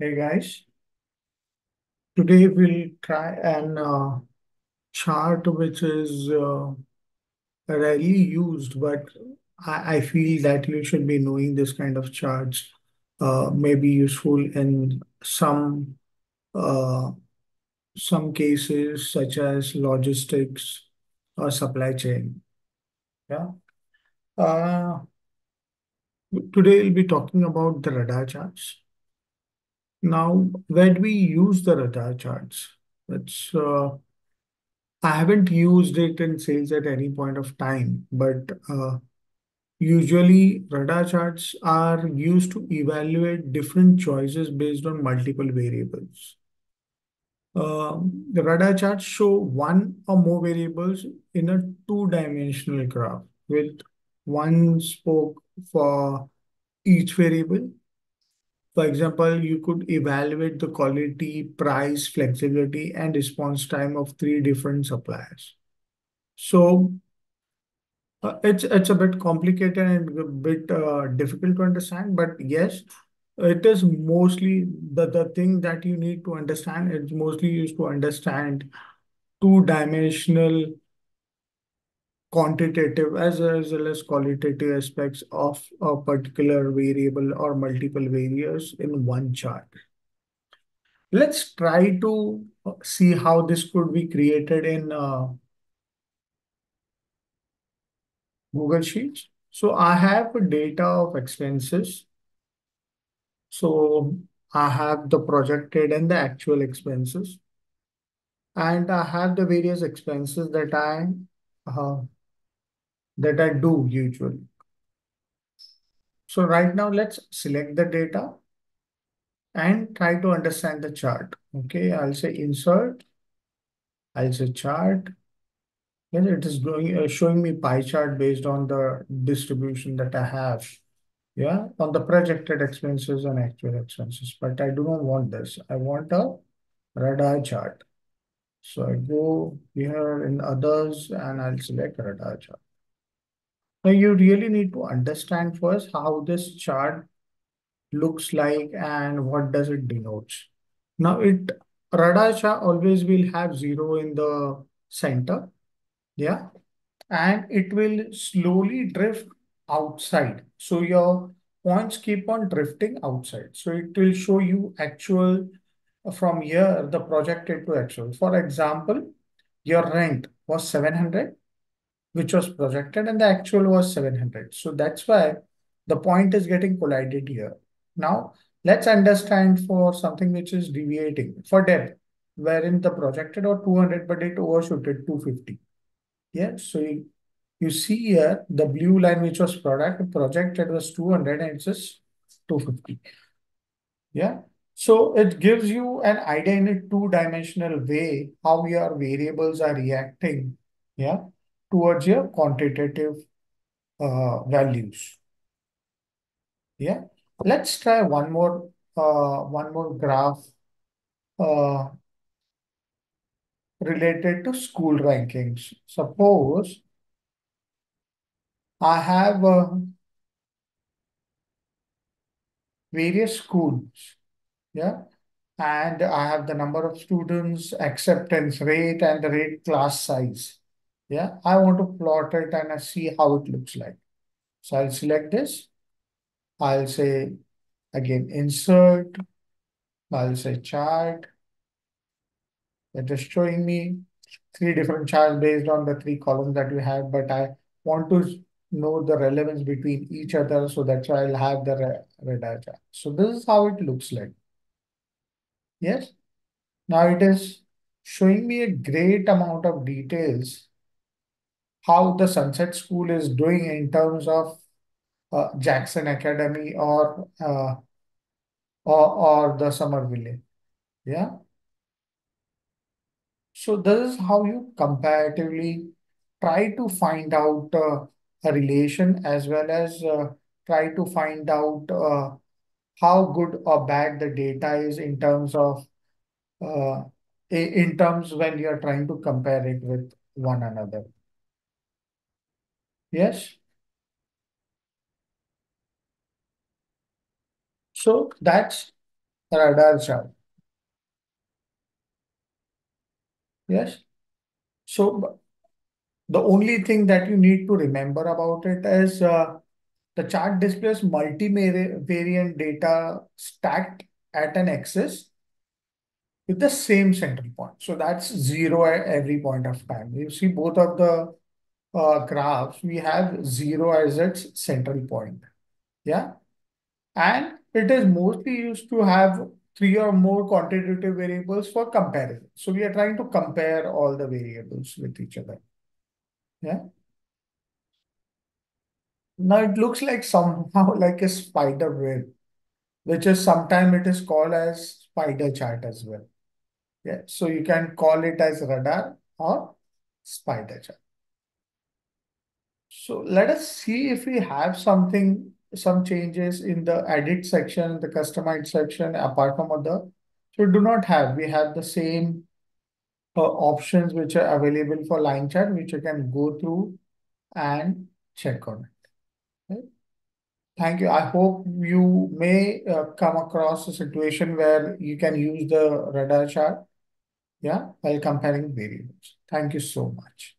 Hey guys, today we'll try an uh, chart which is uh, rarely used, but I, I feel that you should be knowing this kind of charts uh, may be useful in some uh, some cases such as logistics or supply chain. Yeah. Uh, today we'll be talking about the radar charts. Now, where do we use the radar charts? It's uh, I haven't used it in sales at any point of time, but uh, usually radar charts are used to evaluate different choices based on multiple variables. Um, the radar charts show one or more variables in a two-dimensional graph with one spoke for each variable. For example, you could evaluate the quality, price, flexibility, and response time of three different suppliers. So uh, it's it's a bit complicated and a bit uh, difficult to understand, but yes, it is mostly the, the thing that you need to understand. It's mostly used to understand two-dimensional quantitative as, well as qualitative aspects of a particular variable or multiple variables in one chart. Let's try to see how this could be created in uh, Google Sheets. So I have data of expenses. So I have the projected and the actual expenses. And I have the various expenses that I uh, that I do usually. So right now let's select the data and try to understand the chart. Okay, I'll say insert. I'll say chart. Yes, it is going uh, showing me pie chart based on the distribution that I have. Yeah, on the projected expenses and actual expenses. But I do not want this. I want a radar chart. So I go here in others and I'll select radar chart. Now you really need to understand first how this chart looks like and what does it denotes. Now it radar chart always will have zero in the center yeah. And it will slowly drift outside. So your points keep on drifting outside. So it will show you actual from here, the projected to actual. For example, your rent was 700, which was projected and the actual was 700. So that's why the point is getting collided here. Now, let's understand for something which is deviating for depth, wherein the projected or 200, but it overshooted 250. Yeah, so you, you see here the blue line which was product projected was 200 and it's just 250. Yeah, so it gives you an idea in a two-dimensional way how your variables are reacting, yeah, towards your quantitative uh, values. Yeah, let's try one more uh, one more graph uh, related to school rankings. Suppose I have uh, various schools, yeah, and I have the number of students, acceptance rate, and the rate class size. Yeah, I want to plot it and I see how it looks like. So I'll select this. I'll say again insert. I'll say chart. It is showing me three different charts based on the three columns that you have, but I want to know the relevance between each other. So that's why I'll have the radar chart. So this is how it looks like. Yes. Now it is showing me a great amount of details how the Sunset School is doing in terms of uh, Jackson Academy or uh, or, or the Somerville. Yeah. So this is how you comparatively try to find out uh, a relation as well as uh, try to find out uh, how good or bad the data is in terms of uh, in terms when you're trying to compare it with one another. Yes. So that's radar chart. Yes. So the only thing that you need to remember about it is uh, the chart displays multivariant data stacked at an axis with the same central point. So that's zero at every point of time. You see both of the Uh, graphs, we have zero as its central point. Yeah. And it is mostly used to have three or more quantitative variables for comparison. So we are trying to compare all the variables with each other. Yeah. Now it looks like somehow like a spider web, which is sometimes it is called as spider chart as well. Yeah. So you can call it as radar or spider chart. So let us see if we have something, some changes in the edit section, the customized section, apart from other. So do not have, we have the same uh, options which are available for line chart, which you can go through and check on it. Okay? Thank you. I hope you may uh, come across a situation where you can use the radar chart, yeah, while comparing variables. Thank you so much.